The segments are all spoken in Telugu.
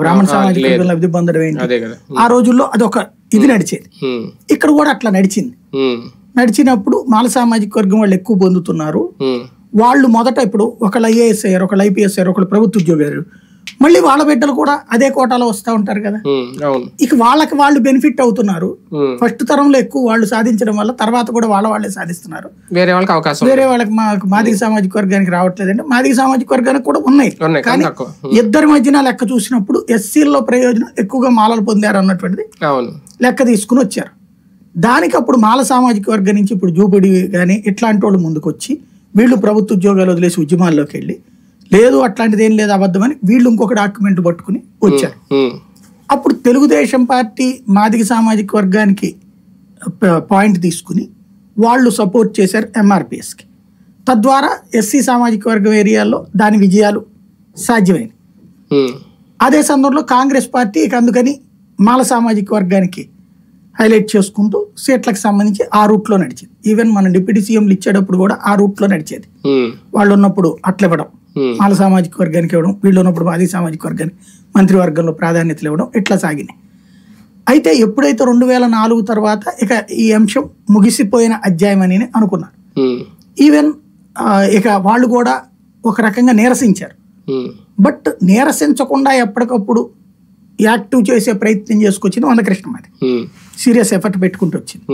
బ్రాహ్మణ సామాజిక. వర్గం లబ్ధి పొందడం ఏంటి? ఆ రోజుల్లో అది ఒక ఇది నడిచేది. ఇక్కడ కూడా అట్లా నడిచింది. నడిచినప్పుడు మాల సామాజిక వర్గం వాళ్ళు ఎక్కువ పొందుతున్నారు. వాళ్ళు మొదట ఇప్పుడు ఒకళ్ళు ఐఏఎస్ అయ్యారు ఒకళ్ళు ఐపీఎస్ అయ్యారు ఒకళ్ళు ప్రభుత్వ ఉద్యోగి అయ్యారు. మళ్ళీ వాళ్ళ బిడ్డలు కూడా అదే కోటాలో వస్తూ ఉంటారు కదా. ఇక వాళ్ళకి వాళ్ళు బెనిఫిట్ అవుతున్నారు. ఫస్ట్ తరంలో ఎక్కువ వాళ్ళు సాధించడం వల్ల తర్వాత కూడా వాళ్ళ వాళ్ళే సాధిస్తున్నారు. వేరే వాళ్ళకి అవకాశం వేరే వాళ్ళకి మా మాదిగ సామాజిక వర్గానికి రావట్లేదంటే మాదిగ సామాజిక వర్గానికి కూడా ఉన్నాయి. కానీ ఇద్దరి మధ్యన లెక్క చూసినప్పుడు ఎస్సీల్లో ప్రయోజనం ఎక్కువగా మాలలు పొందారు అన్నటువంటిది లెక్క తీసుకుని వచ్చారు. దానికి అప్పుడు మాల సామాజిక వర్గం నుంచి ఇప్పుడు జూపిడి కానీ ఇట్లాంటి వాళ్ళు ముందుకు వచ్చి వీళ్ళు ప్రభుత్వ ఉద్యోగాలు వదిలేసి ఉద్యమాల్లోకి వెళ్ళి లేదు అట్లాంటిది ఏం లేదు అబద్ధమని వీళ్ళు ఇంకొక డాక్యుమెంట్ పట్టుకుని వచ్చారు. అప్పుడు తెలుగుదేశం పార్టీ మాదిగ సామాజిక వర్గానికి పాయింట్ తీసుకుని వాళ్ళు సపోర్ట్ చేశారు ఎంఆర్పిఎస్కి తద్వారా ఎస్సీ సామాజిక వర్గం ఏరియాలో దాని విజయాలు సాధ్యమైనవి అదే సందర్భంలో కాంగ్రెస్ పార్టీ ఇక అందుకని మాల సామాజిక వర్గానికి హైలైట్ చేసుకుంటూ సీట్లకు సంబంధించి ఆ రూట్లో నడిచింది. ఈవెన్ మన డిప్యూటీ సీఎంలు ఇచ్చేటప్పుడు కూడా ఆ రూట్లో నడిచేది. వాళ్ళు ఉన్నప్పుడు అట్లా ఇవ్వడం. ఉమ్, మాల సామాజిక వర్గానికి ఇవ్వడం వీళ్ళు ఉన్నప్పుడు మాది సామాజిక వర్గానికి మంత్రివర్గంలో ప్రాధాన్యతలు ఇవ్వడం ఇట్లా సాగినాయి. అయితే ఎప్పుడైతే రెండు వేల నాలుగు తర్వాత ఇక ఈ అంశం ముగిసిపోయిన అధ్యాయం అని అనుకున్నారు ఈవెన్ ఆ, ఇక వాళ్ళు కూడా ఒక రకంగా నీరసించారు. బట్ నీరసించకుండా ఎప్పటికప్పుడు యాక్టివ్ చేసే ప్రయత్నం చేసుకొచ్చింది మందకృష్ణ మాది సీరియస్ ఎఫర్ట్ పెట్టుకుంటూ వచ్చింది.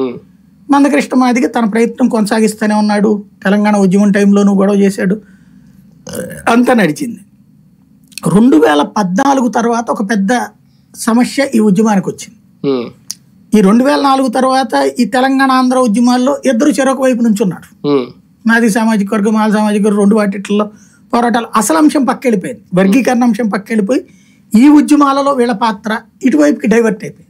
మందకృష్ణ మాదిగ తన ప్రయత్నం కొనసాగిస్తూనే ఉన్నాడు. తెలంగాణ ఉద్యమం టైంలోనూ గొడవ చేశాడు. అంతా నడిచింది. రెండు వేల పద్నాలుగు తర్వాత ఒక పెద్ద సమస్య ఈ ఉద్యమానికి వచ్చింది. ఈ రెండు వేల నాలుగు తర్వాత ఈ తెలంగాణ ఆంధ్ర ఉద్యమాల్లో ఇద్దరు చెరొక వైపు నుంచి ఉన్నారు మాది సామాజిక వర్గం మాల సామాజిక వర్గం రెండు వాటిల్లో పోరాటాలు. అసలు అంశం పక్కెళ్ళిపోయింది. వర్గీకరణ అంశం పక్కెళ్ళిపోయి ఈ ఉద్యమాలలో వీళ్ళ పాత్ర ఇటువైపుకి డైవర్ట్ అయిపోయింది.